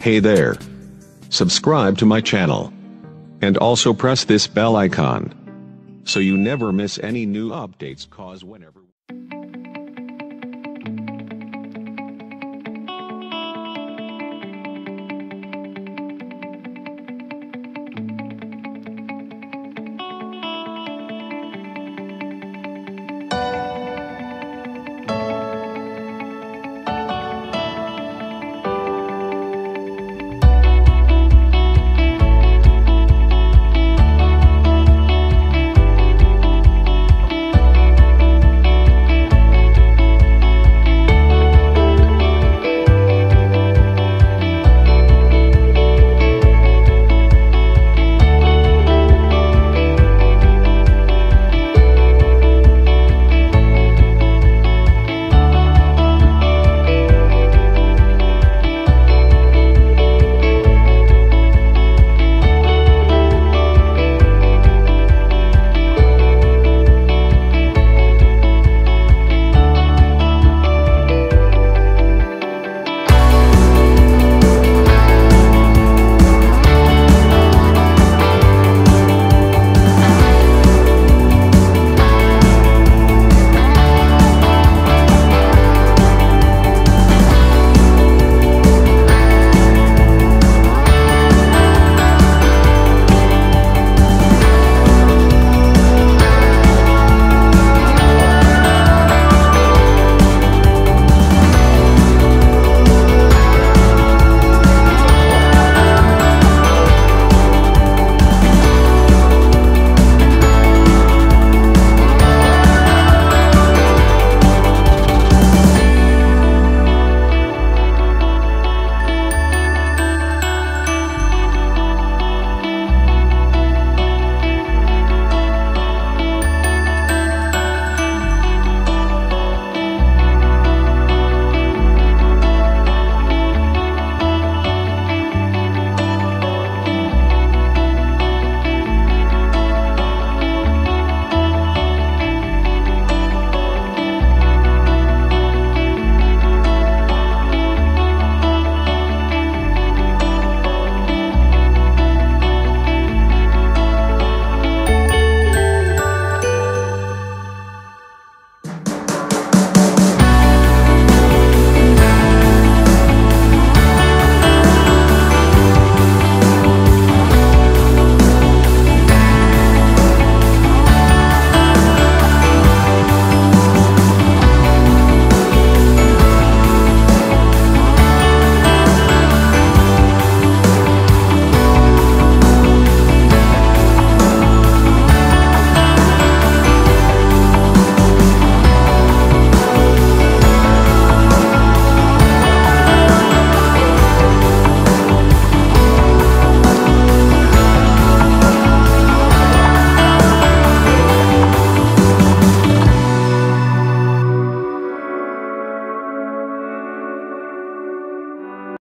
Hey there. Subscribe to my channel. And also press this bell icon. So you never miss any new updates cause whenever